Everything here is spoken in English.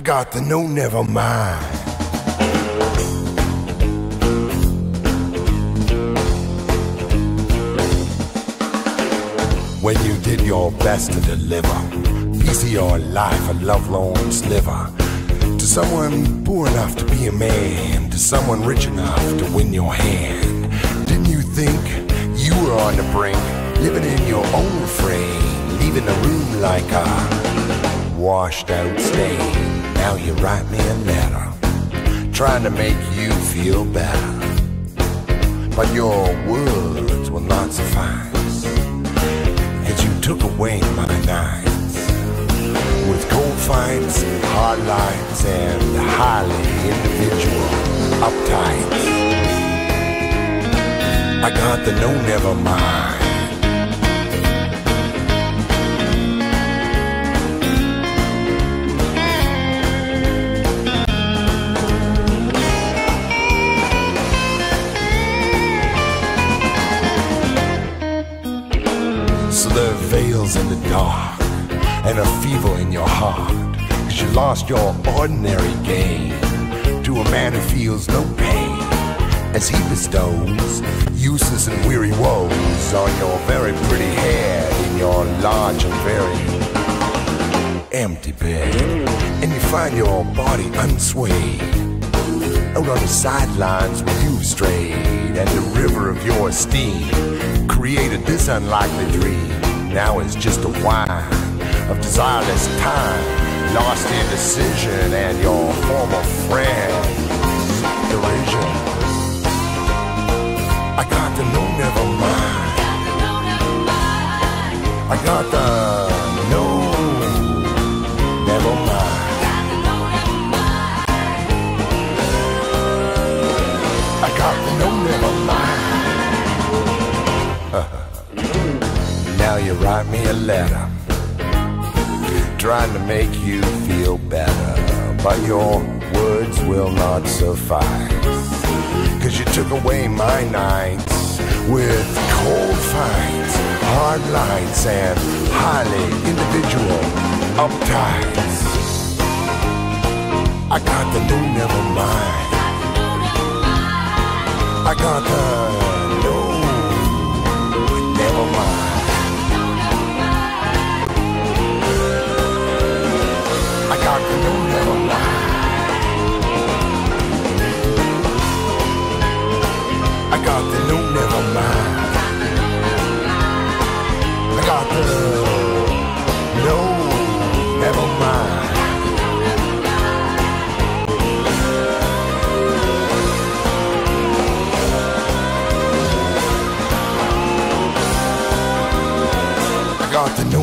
I got the no, never mind. When you did your best to deliver your life, a lovelorn sliver, to someone poor enough to be a man, to someone rich enough to win your hand. Didn't you think you were on the brink, living in your own frame, leaving the room like a washed out stain? Now you write me a letter, trying to make you feel better. But your words will not suffice. As you took away my nights with cold fights, hard lights, and highly individual uptights. I got the no, never mind. So there are veils in the dark and a fever in your heart. Cause you lost your ordinary game to a man who feels no pain as he bestows useless and weary woes on your very pretty head in your large and very empty bed. And you find your body unswayed out on the sidelines where you've strayed, and the river of your esteem created this unlikely dream. Now it's just a wine of desireless time, lost indecision, and your former friend write me a letter, trying to make you feel better, but your words will not suffice. Cause you took away my nights with cold fights, hard lights, and highly individual uptights. I got the no, never mind. I got the no, I got the no, never mind. I got the no, never mind. I got the no,